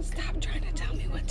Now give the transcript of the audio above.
Stop trying to tell me what.